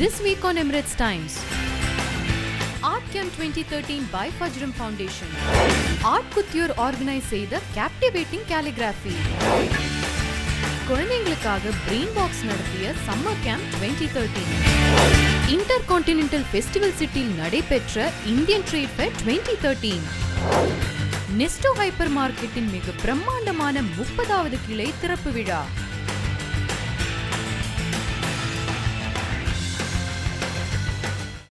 This week on Emirates Times. Art Camp 2013 by Fajram Foundation. Art Couture organise செய்த captivating calligraphy குழந்தைங்களுக்காக brain box நடத்திய summer camp 2013 inter continental festival சிட்டியில் நடைபெற்ற Indian trade fair 2013 Nesto hyper மார்க்கெட்டின் மிக பிரம்மாண்டமான முப்பதாவது கிளை திறப்பு விழா